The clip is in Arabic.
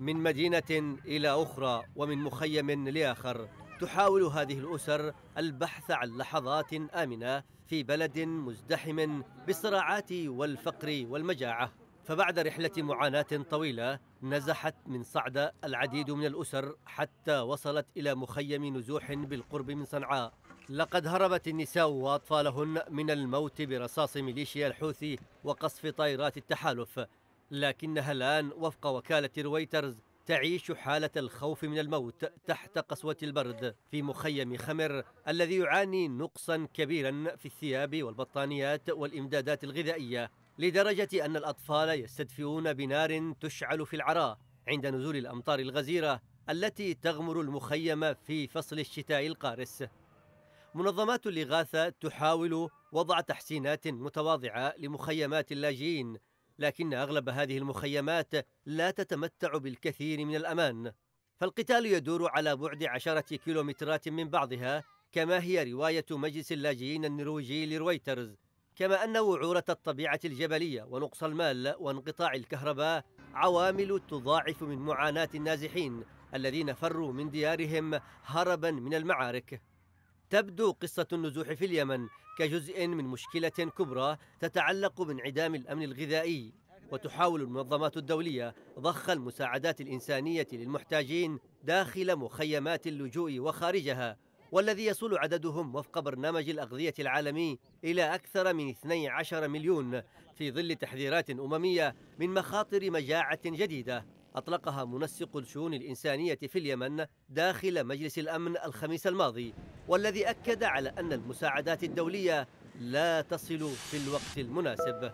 من مدينة إلى أخرى ومن مخيم لآخر تحاول هذه الأسر البحث عن لحظات آمنة في بلد مزدحم بالصراعات والفقر والمجاعة. فبعد رحلة معاناة طويلة نزحت من صعدة العديد من الأسر حتى وصلت إلى مخيم نزوح بالقرب من صنعاء. لقد هربت النساء وأطفالهن من الموت برصاص ميليشيا الحوثي وقصف طائرات التحالف. لكنها الآن وفق وكالة رويترز تعيش حالة الخوف من الموت تحت قسوة البرد في مخيم خمر الذي يعاني نقصا كبيرا في الثياب والبطانيات والإمدادات الغذائية لدرجة أن الأطفال يستدفئون بنار تشعل في العراء عند نزول الأمطار الغزيرة التي تغمر المخيم في فصل الشتاء القارس. منظمات الإغاثة تحاول وضع تحسينات متواضعة لمخيمات اللاجئين لكن أغلب هذه المخيمات لا تتمتع بالكثير من الأمان. فالقتال يدور على بعد عشرة كيلومترات من بعضها كما هي رواية مجلس اللاجئين النرويجي لرويترز. كما أن وعورة الطبيعة الجبلية ونقص المال وانقطاع الكهرباء عوامل تضاعف من معاناة النازحين الذين فروا من ديارهم هربا من المعارك. تبدو قصة النزوح في اليمن كجزء من مشكلة كبرى تتعلق بانعدام الأمن الغذائي وتحاول المنظمات الدولية ضخ المساعدات الإنسانية للمحتاجين داخل مخيمات اللجوء وخارجها والذي يصل عددهم وفق برنامج الأغذية العالمي إلى أكثر من 12 مليون في ظل تحذيرات أممية من مخاطر مجاعة جديدة. أطلقها منسق الشؤون الإنسانية في اليمن داخل مجلس الأمن الخميس الماضي والذي أكد على أن المساعدات الدولية لا تصل في الوقت المناسب.